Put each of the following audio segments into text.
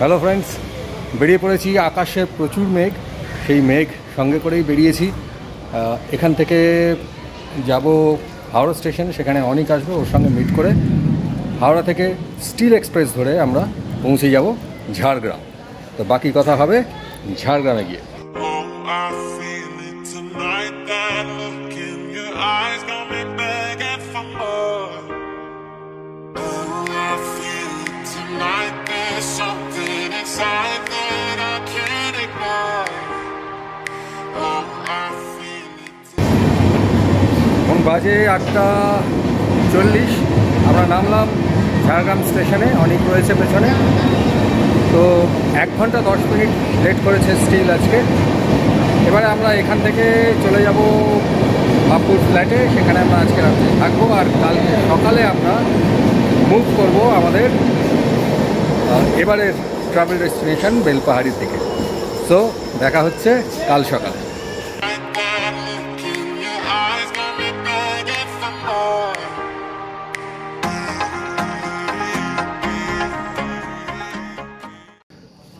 Hello friends বেরিয়ে পড়েছি আকাশে প্রচুর মেঘ। সেই মেঘ সঙ্গে করেই বেরিয়েছি। এখান থেকে যাব হাওড়া স্টেশন, সেখানে অনেক আসবে ওর সঙ্গে মিট করে। হাওড়া থেকে স্টিল এক্সপ্রেস ধরে আমরা পৌঁছে যাব ঝাড়গ্রাম। তো বাকি কথা হবে ঝাড়গ্রামে গিয়ে। বাজে আটটা চল্লিশ। আমরা নামলাম ঝাড়গ্রাম স্টেশনে, অনেক রয়েছে পেছনে। তো এক ঘণ্টা দশ মিনিট লেট করেছে স্টিল আজকে। এবারে আমরা এখান থেকে চলে যাব বাপুর ফ্ল্যাটে। সেখানে আমরা আজকে রাত্রে থাকব আর কালকে সকালে আমরা মুভ করব আমাদের এবারের ট্রাভেল ডেস্টিনেশন বেলপাহাড়ির দিকে। সো দেখা হচ্ছে কাল সকালে।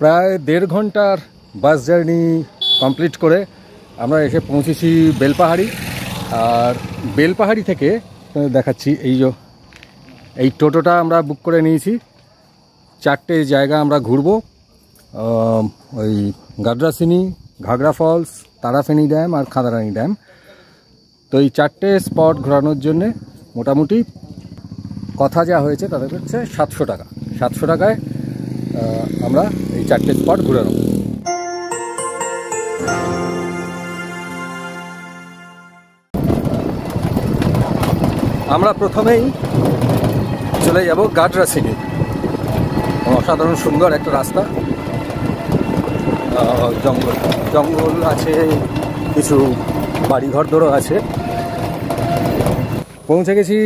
প্রায় দেড় ঘণ্টার বাস জার্নি কমপ্লিট করে আমরা এসে পৌঁছেছি বেলপাহাড়ি। আর বেলপাহাড়ি থেকে দেখাচ্ছি এই যে, এই টোটোটা আমরা বুক করে নিয়েছি। চারটে জায়গা আমরা ঘুরবো। ওই গাডরাসিনি ঘাগরা ফলস, তারাফেনি ড্যাম আর খাদারানি ড্যাম। তো এই চারটে স্পট ঘোরানোর জন্যে মোটামুটি কথা যা হয়েছে তাদের হচ্ছে সাতশো টাকা। সাতশো টাকায় আমরা এই চারটে স্পট ঘুরে নেব। আমরা প্রথমেই চলে যাব গাডরাসিনি অসাধারণ সুন্দর একটা রাস্তা। জঙ্গল। জঙ্গল আছে, কিছু বাড়িঘর ধরো আছে। পৌঁছে গেছি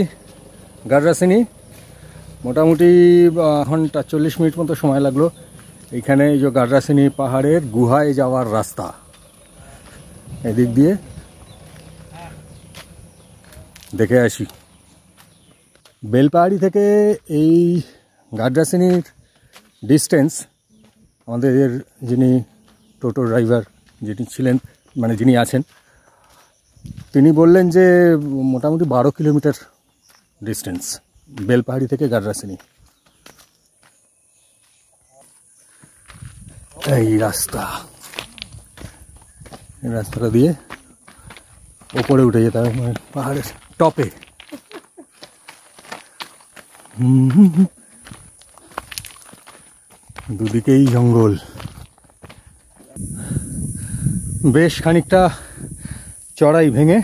গাডরাসিনি মোটামুটি ঘণ্টা চল্লিশ মিনিট মতো সময় লাগল। এইখানে এই যে গাডরাসিনী পাহাড়ের গুহায় যাওয়ার রাস্তা। এদিক দিয়ে দেখে আসি। বেলপাহাড়ি থেকে এই গাডরাসিনীর ডিস্টেন্স, আমাদের যিনি টোটো ড্রাইভার যিনি ছিলেন মানে যিনি আছেন, তিনি বললেন যে মোটামুটি বারো কিলোমিটার ডিস্টেন্স। বেলপাহাড়ি থেকে গাডরাসিনি এই রাস্তা। এই রাস্তাটা দিয়ে ওপরে উঠে যেতে হবে মানে পাহাড়ের টপে। দুদিকেই জঙ্গল। বেশ খানিকটা চড়াই ভেঙে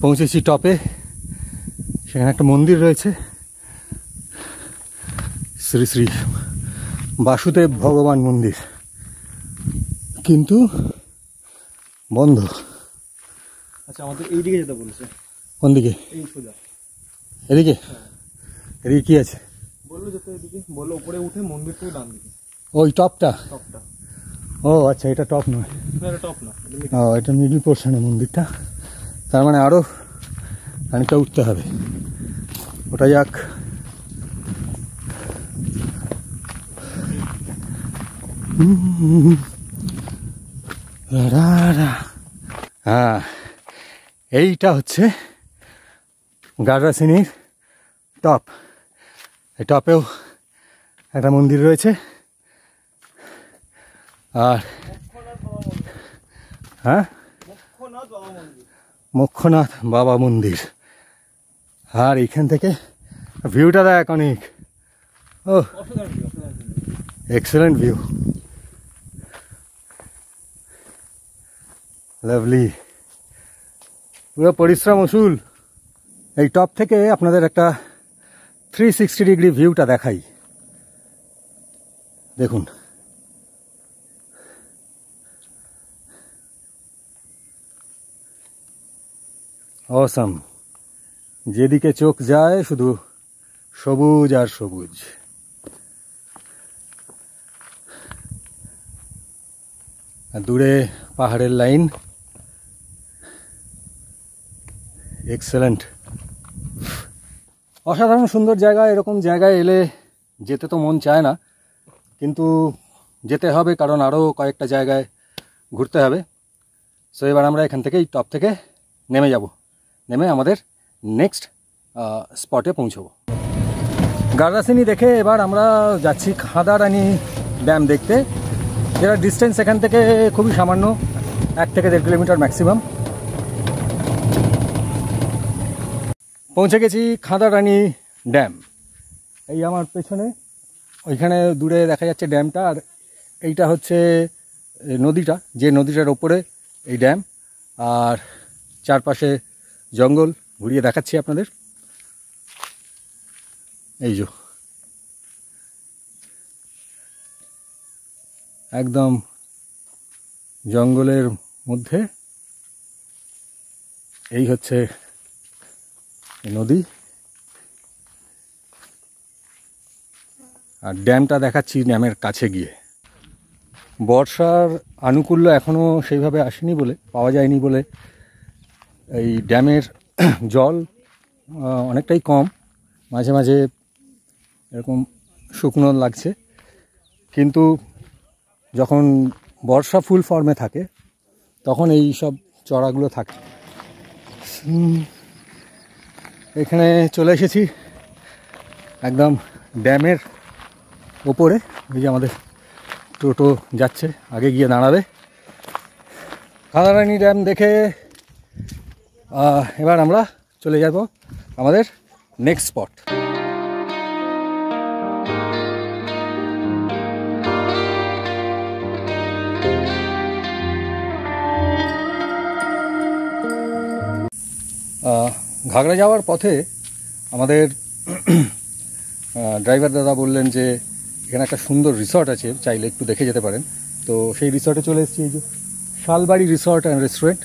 পৌঁছেছি টপে। সেখানে একটা মন্দির রয়েছে। শ্রী শ্রী বাসুদেব ভগবান মন্দির। কিন্তু বন্ধ। আচ্ছা আমাদের এই দিকে যেতে বলেছে। কোন দিকে? এই সোজা। এদিকে? এদিকে কি আছে? বলল যেতে এদিকে। বলল উপরে উঠে মন্দির থেকে ডান দিকে। ওই টপটা? টপটা। ও আচ্ছা এটা টপ নয়। না এটা টপ না। ও এটা মিডিল পোর্শনে মন্দিরটা। তার মানে আরও খানিকটা উঠতে হবে। ওটা যাক। হ্যাঁ এইটা হচ্ছে গাডরাসিনীর টপ। এই টপেও একটা মন্দির রয়েছে। আর হ্যাঁ? মক্ষনাথ বাবা মন্দির। আর এইখান থেকে ভিউটা দেখ অনেক। ও এক্সেলেন্ট ভিউ লাভলি পুরো পরিশ্রম উসুল। এই টপ থেকে আপনাদের একটা থ্রি সিক্সটি ডিগ্রি ভিউটা দেখাই। দেখুন। অসাম যেদিকে চোখ যায় শুধু সবুজ আর সবুজ। দূরে পাহাড়ের লাইন। এক্সেলেন্ট। অসাধারণ সুন্দর জায়গা, এরকম জায়গায় এলে যেতে তো মন চায় না, কিন্তু যেতে হবে কারণ আরও কয়েকটা জায়গায় ঘুরতে হবে। সো এবার আমরা এখান থেকে এই টপ থেকে নেমে যাব। নেমে আমাদের নেক্সট স্পটে পৌঁছবো। গার্দাসিনি দেখে এবার আমরা যাচ্ছি খাদারানি ড্যাম দেখতে। যেটা ডিস্টেন্স এখান থেকে খুবই সামান্য, এক থেকে দেড় কিলোমিটার ম্যাক্সিমাম পৌঁছে গেছি খাদারানি ড্যাম। এই আমার পেছনে, ওইখানে দূরে দেখা যাচ্ছে ড্যামটা, আর এইটা হচ্ছে নদীটা, যে নদীটার ওপরে এই ড্যাম। আর চারপাশে জঙ্গল ঘুরিয়ে দেখাচ্ছি আপনাদের। এই যে। একদম জঙ্গলের মধ্যে এই হচ্ছে নদী। আর ড্যামটা দেখাচ্ছি ড্যামের কাছে গিয়ে। বর্ষার আনুকূল্য এখনও সেইভাবে আসেনি বলে, পাওয়া যায়নি বলে এই ড্যামের জল অনেকটাই কম। মাঝে মাঝে এরকম শুকনো লাগছে। কিন্তু যখন বর্ষা ফুল ফর্মে থাকে, তখন এই সব চড়াগুলো থাকে। এখানে চলে এসেছি একদম ড্যামের ওপরে। এই যে আমাদের টোটো যাচ্ছে, আগে গিয়ে দাঁড়াবে। খাদারানি ড্যাম দেখে এবার আমরা চলে যাব আমাদের নেক্সট স্পট ঘাগড়া যাওয়ার পথে আমাদের ড্রাইভার দাদা বললেন যে, এখানে একটা সুন্দর রিসর্ট আছে, চাইলে একটু দেখে যেতে পারেন। তো সেই রিসর্টে চলে এসেছি, এই যে শালবাড়ি রিসর্ট অ্যান্ড রেস্টুরেন্ট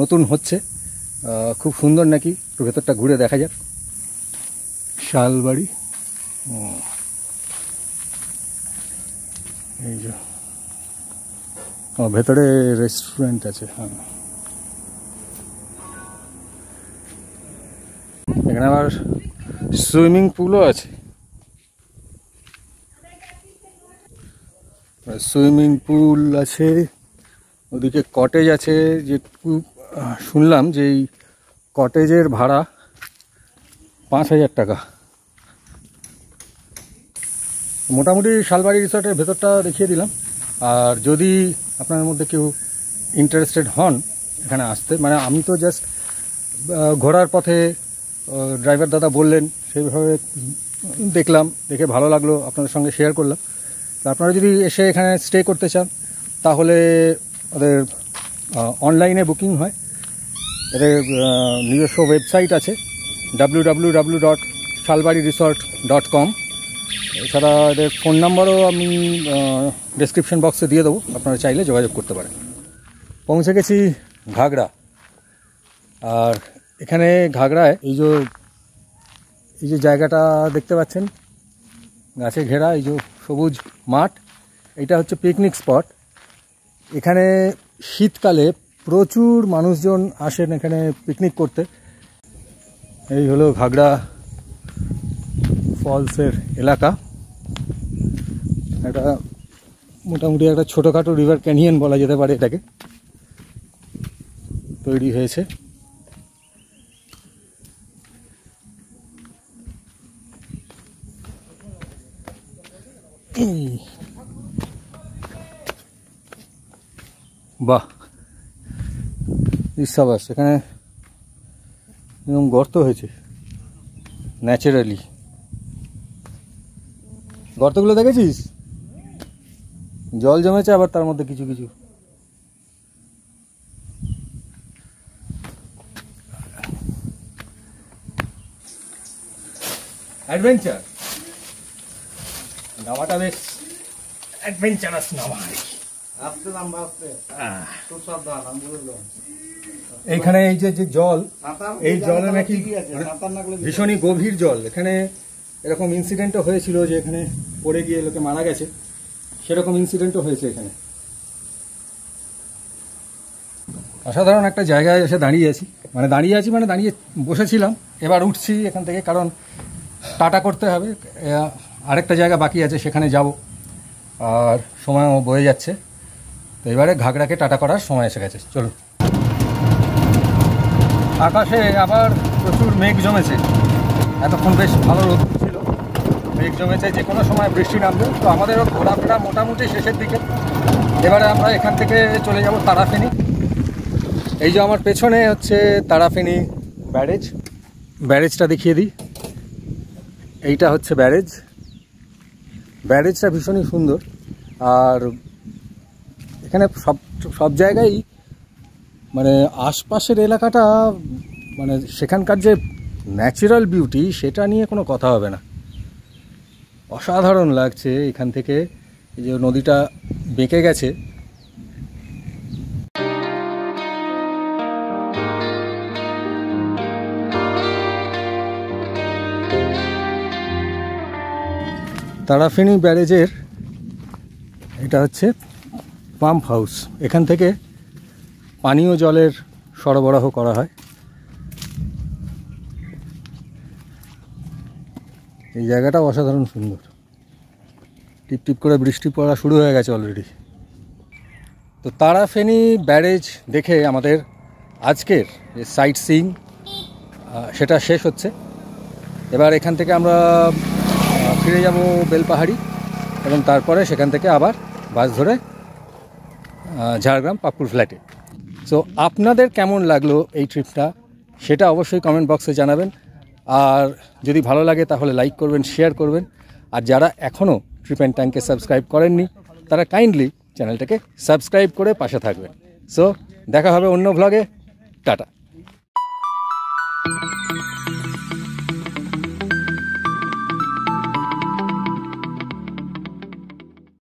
নতুন হচ্ছে। খুব সুন্দর নাকি? একটু ভেতরটা ঘুরে দেখা যাক। শালবাড়ি। এই যে। ও ভেতরে রেস্টুরেন্ট আছে হ্যাঁ। এখানে আবার সুইমিং পুলও আছে। সুইমিং পুল আছে ওদিকে কটেজ আছে আহ, শুনলাম যে এই কটেজের ভাড়া পাঁচ হাজার টাকা। মোটামুটি শালবাড়ি রিসর্টের ভেতরটা দেখিয়ে দিলাম। আর যদি আপনার মধ্যে কেউ ইন্টারেস্টেড হন এখানে আসতে মানে আমি তো জাস্ট ঘোরার পথে ড্রাইভার দাদা বললেন, সেইভাবে দেখলাম, দেখে ভালো লাগল, আপনাদের সঙ্গে শেয়ার করলাম। আপনারা যদি এসে এখানে স্টে করতে চান, তাহলে ওদের অনলাইনে বুকিং হয়। এদের নিজস্ব ওয়েবসাইট আছে W W W dot Shalbari resort dot com এছাড়া এদের ফোন নাম্বারও আমি ডেসক্রিপশন বক্সে দিয়ে দেবো, আপনারা চাইলে যোগাযোগ করতে পারেন। পৌঁছে গেছি ঘাগড়া। আর এখানে ঘাগড়ায় এই যে এই যে জায়গাটা দেখতে পাচ্ছেন, গাছে ঘেরা, এই যে সবুজ মাঠ, এটা হচ্ছে পিকনিক স্পট এখানে শীতকালে প্রচুর মানুষজন আসেন এখানে পিকনিক করতে। এই হলো ঘাগড়া ফলসের এলাকা। একটা মোটামুটি একটা ছোটোখাটো রিভার ক্যানিয়ন বলা যেতে পারে এটাকে। তৈরি হয়েছে। বাহ! ইসাবাস এখানে এরকম গর্ত হয়েছে ন্যাচারালি। গর্তগুলো দেখেছিস? জল জমেছে আবার তার মধ্যে কিছু কিছু। অ্যাডভেঞ্চার নামাটা বেশ অ্যাডভেঞ্চারাস নামা। আসতে নাম ভাবতে খুব সাবধান আমি বলে এইখানে এই যে যে জল এই জলে নাকি ভীষণই গভীর জল। এখানে এরকম ইনসিডেন্টও হয়েছিল যে এখানে পড়ে গিয়ে লোকে মারা গেছে। সেরকম ইনসিডেন্টও হয়েছে এখানে। অসাধারণ একটা জায়গায় এসে দাঁড়িয়ে আছি। মানে দাঁড়িয়ে আছি মানে দাঁড়িয়ে বসেছিলাম। এবার উঠছি এখান থেকে কারণ টাটা করতে হবে। আরেকটা জায়গা বাকি আছে সেখানে যাব। আর সময় বয়ে যাচ্ছে। তো এবারে ঘাগড়াকে টাটা করার সময় এসে গেছে। চলুন। আকাশে আবার প্রচুর মেঘ জমেছে। এতক্ষণ বেশ ভালো রোদ ছিল। মেঘ জমেছে যে কোনো সময় বৃষ্টি নামবে। তো আমাদেরও ঘোরাফেরা মোটামুটি শেষের দিকে। এবারে আমরা এখান থেকে চলে যাব তারাফেনি। এই যে আমার পেছনে হচ্ছে তারাফেনি ব্যারেজ। ব্যারেজটা দেখিয়ে দিই। এইটা হচ্ছে ব্যারেজ। ব্যারেজটা ভীষণই সুন্দর। আর এখানে সব সব জায়গায় মানে আশপাশের এলাকাটা মানে সেখানকার যে ন্যাচারাল বিউটি সেটা নিয়ে কোনো কথা হবে না। অসাধারণ লাগছে এখান থেকে, এই যে নদীটা বেঁকে গেছে। তারাফিনি ব্যারেজের, এটা হচ্ছে পাম্প হাউস। এখান থেকে পানীয় জলের সরবরাহ করা হয়। এই জায়গাটা অসাধারণ সুন্দর। টিপ টিপ করে বৃষ্টি পড়া শুরু হয়ে গেছে অলরেডি তো তারা তারাফেনি ব্যারেজ দেখে আমাদের আজকের যে সাইট সিইং সেটা শেষ হচ্ছে। এবার এখান থেকে আমরা ফিরে যাব বেলপাহাড়ি এবং তারপরে সেখান থেকে আবার বাস ধরে ঝাড়গ্রাম পাপ্পুর ফ্ল্যাটে সো আপনাদের কেমন লাগল এই ট্রিপটা? সেটা অবশ্যই কমেন্ট বক্সে জানাবেন। আর যদি ভালো লাগে তাহলে লাইক করবেন শেয়ার করবেন। আর যারা এখনও ট্রিপ অ্যান্ড ট্যাঙ্কে সাবস্ক্রাইব করেননি, তারা কাইন্ডলি চ্যানেলটাকে সাবস্ক্রাইব করে পাশে থাকবেন। সো দেখা হবে অন্য ভ্লগে টাটা।